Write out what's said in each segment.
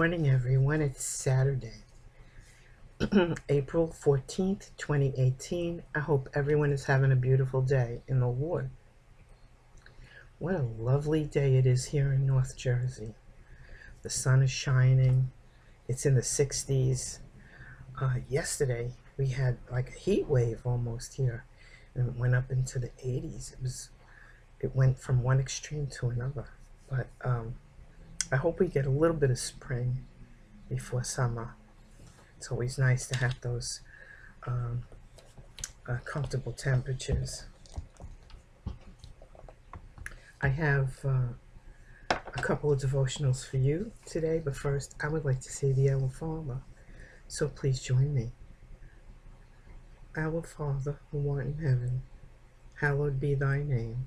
Morning, everyone. It's Saturday, April 14th, 2018. I hope everyone is having a beautiful day in the Lord. What a lovely day it is here in North Jersey. The sun is shining, it's in the 60s. Uh, yesterday, we had like a heat wave almost here, and it went up into the 80s. It was, it went from one extreme to another. But um, I hope we get a little bit of spring before summer. It's always nice to have those um, uh, comfortable temperatures. I have uh, a couple of devotionals for you today, but first I would like to say the Our Father. So please join me. Our Father, who art in heaven, hallowed be thy name.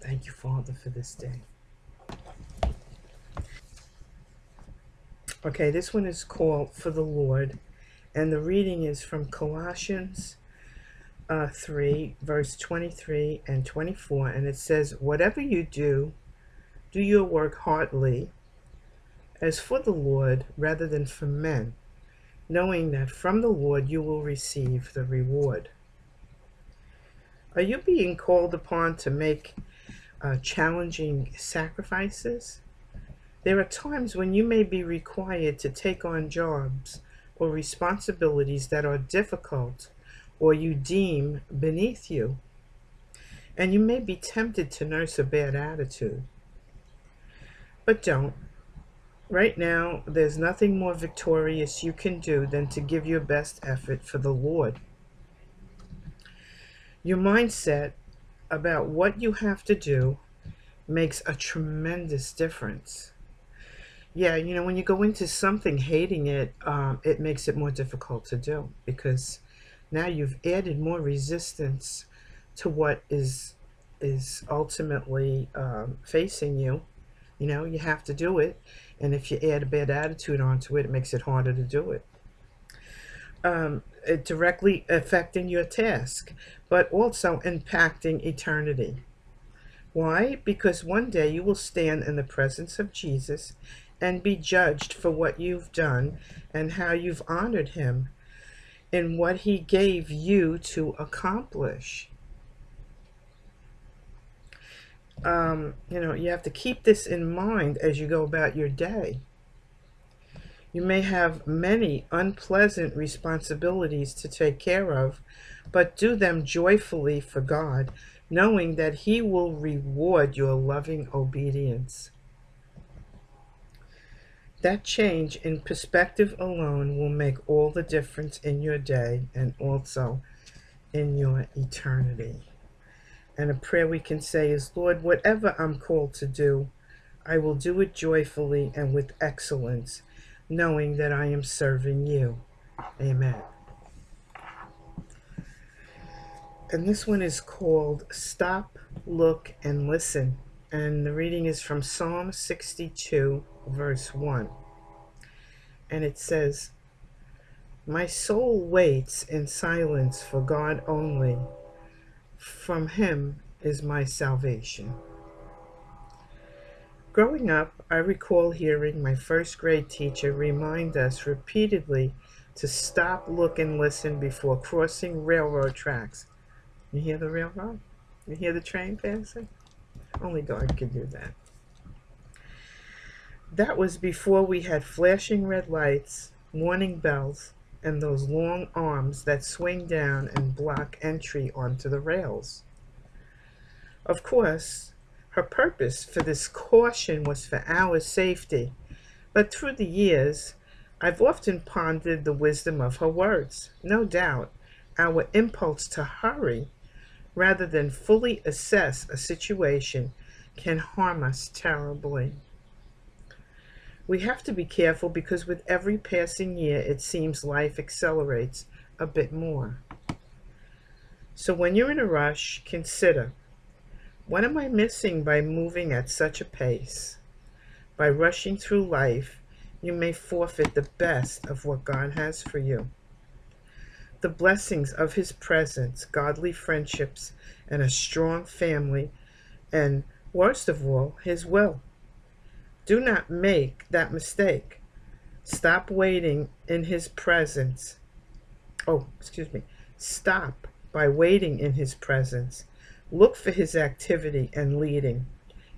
Thank you, Father, for this day. Okay, this one is called For the Lord, and the reading is from Colossians uh, 3, verse 23 and 24, and it says, Whatever you do, do your work heartily, as for the Lord rather than for men, knowing that from the Lord you will receive the reward. Are you being called upon to make uh, challenging sacrifices. There are times when you may be required to take on jobs or responsibilities that are difficult or you deem beneath you. And you may be tempted to nurse a bad attitude. But don't. Right now, there's nothing more victorious you can do than to give your best effort for the Lord. Your mindset about what you have to do makes a tremendous difference. Yeah, you know, when you go into something hating it, um, it makes it more difficult to do because now you've added more resistance to what is is ultimately um, facing you. You know, you have to do it, and if you add a bad attitude onto it, it makes it harder to do it um, directly affecting your task, but also impacting eternity. Why? Because one day you will stand in the presence of Jesus and be judged for what you've done and how you've honored him and what he gave you to accomplish. Um, you know, you have to keep this in mind as you go about your day. You may have many unpleasant responsibilities to take care of, but do them joyfully for God, knowing that He will reward your loving obedience. That change in perspective alone will make all the difference in your day and also in your eternity. And a prayer we can say is Lord, whatever I'm called to do, I will do it joyfully and with excellence knowing that I am serving you. Amen. And this one is called Stop, Look, and Listen. And the reading is from Psalm 62, verse 1. And it says, My soul waits in silence for God only. From him is my salvation. Growing up, I recall hearing my first grade teacher remind us repeatedly to stop, look, and listen before crossing railroad tracks. You hear the railroad? You hear the train passing? Only God could do that. That was before we had flashing red lights, warning bells, and those long arms that swing down and block entry onto the rails. Of course, her purpose for this caution was for our safety, but through the years, I've often pondered the wisdom of her words. No doubt, our impulse to hurry rather than fully assess a situation can harm us terribly. We have to be careful because with every passing year, it seems life accelerates a bit more. So when you're in a rush, consider what am I missing by moving at such a pace? By rushing through life, you may forfeit the best of what God has for you. The blessings of His presence, godly friendships, and a strong family, and worst of all, His will. Do not make that mistake. Stop waiting in His presence. Oh, excuse me. Stop by waiting in His presence. Look for His activity and leading,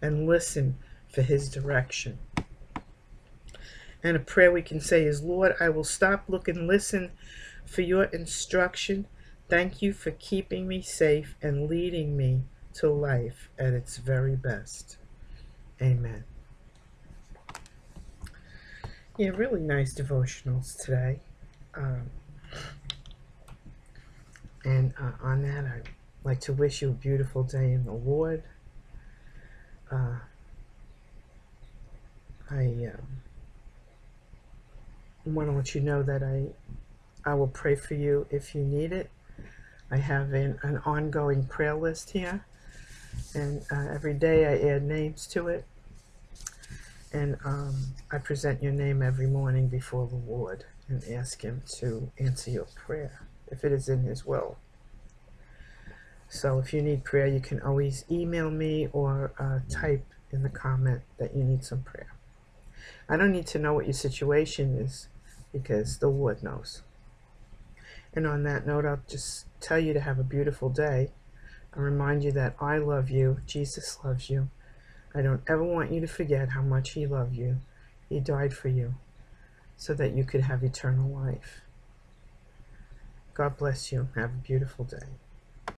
and listen for His direction. And a prayer we can say is Lord, I will stop, look, and listen for your instruction. Thank you for keeping me safe and leading me to life at its very best. Amen. Yeah, really nice devotionals today. Um, and uh, on that, I'd like to wish you a beautiful day in the Lord. Uh, I um, want to let you know that I I will pray for you if you need it. I have an, an ongoing prayer list here, and uh, every day I add names to it and um, I present your name every morning before the Lord and ask Him to answer your prayer if it is in His will. So if you need prayer, you can always email me or uh, type in the comment that you need some prayer. I don't need to know what your situation is because the Lord knows. And on that note, I'll just tell you to have a beautiful day. I remind you that I love you, Jesus loves you, I don't ever want you to forget how much He loved you. He died for you so that you could have eternal life. God bless you. Have a beautiful day.